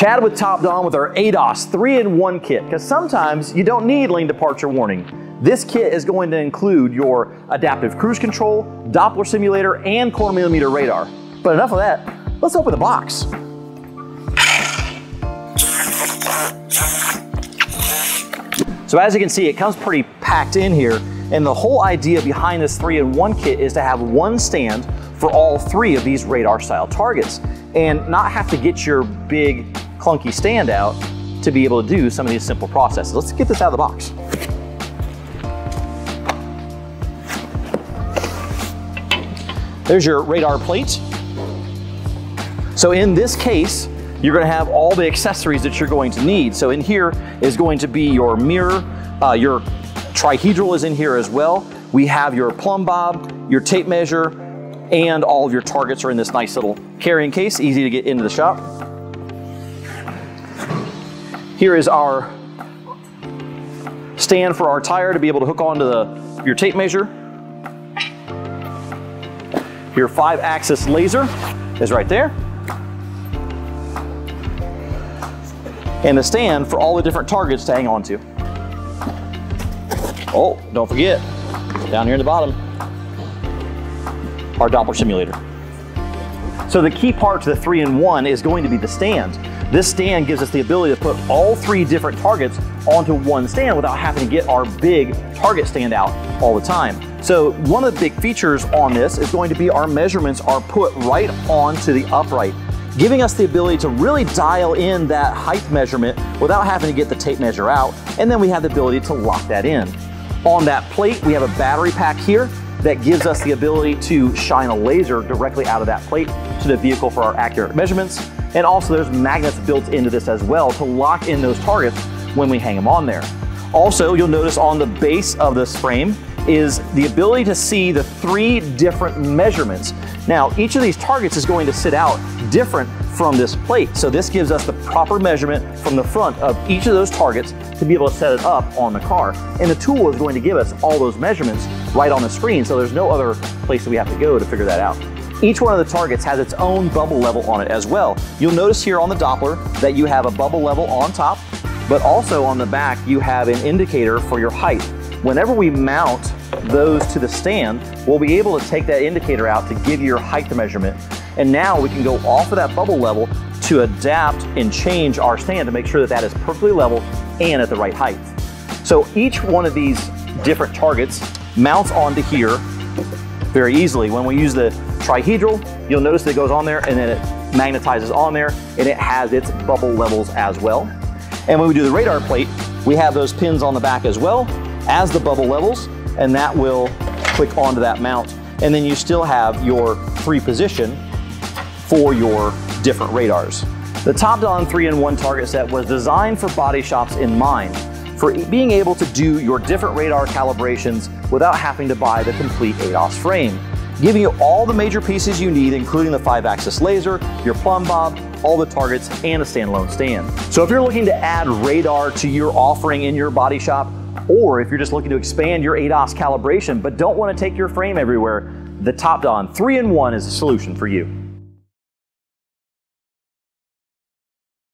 Chad with Topdon with our ADAS 3-in-1 kit, because sometimes you don't need lane departure warning. This kit is going to include your adaptive cruise control, Doppler simulator, and quarter millimeter radar. But enough of that, let's open the box. So as you can see, it comes pretty packed in here. And the whole idea behind this three-in-one kit is to have one stand for all three of these radar style targets and not have to get your big clunky stand out to be able to do some of these simple processes. Let's get this out of the box. There's your radar plate. So in this case, you're gonna have all the accessories that you're going to need. So in here is going to be your mirror, uh, your trihedral is in here as well. We have your plumb bob, your tape measure, and all of your targets are in this nice little carrying case, easy to get into the shop. Here is our stand for our tire to be able to hook onto the, your tape measure. Your five axis laser is right there. And the stand for all the different targets to hang on to. Oh, don't forget, down here in the bottom, our Doppler simulator. So the key part to the three-in-one is going to be the stand. This stand gives us the ability to put all three different targets onto one stand without having to get our big target stand out all the time. So one of the big features on this is going to be our measurements are put right onto the upright, giving us the ability to really dial in that height measurement without having to get the tape measure out. And then we have the ability to lock that in. On that plate, we have a battery pack here that gives us the ability to shine a laser directly out of that plate to the vehicle for our accurate measurements. And also there's magnets built into this as well to lock in those targets when we hang them on there. Also, you'll notice on the base of this frame is the ability to see the three different measurements. Now, each of these targets is going to sit out different from this plate. So this gives us the proper measurement from the front of each of those targets to be able to set it up on the car. And the tool is going to give us all those measurements right on the screen. So there's no other place that we have to go to figure that out. Each one of the targets has its own bubble level on it as well. You'll notice here on the Doppler that you have a bubble level on top, but also on the back you have an indicator for your height. Whenever we mount those to the stand, we'll be able to take that indicator out to give you your height measurement. And now we can go off of that bubble level to adapt and change our stand to make sure that that is perfectly level and at the right height. So each one of these different targets mounts onto here very easily. When we use the trihedral, you'll notice that it goes on there and then it magnetizes on there and it has its bubble levels as well. And when we do the radar plate, we have those pins on the back as well as the bubble levels and that will click onto that mount. And then you still have your three position for your different radars. The Topdon 3-in-1 target set was designed for body shops in mind, for being able to do your different radar calibrations without having to buy the complete ADAS frame, giving you all the major pieces you need, including the 5-axis laser, your plumb bob, all the targets, and a standalone stand. So if you're looking to add radar to your offering in your body shop, or if you're just looking to expand your ADAS calibration but don't want to take your frame everywhere, the Topdon 3-in-1 is a solution for you.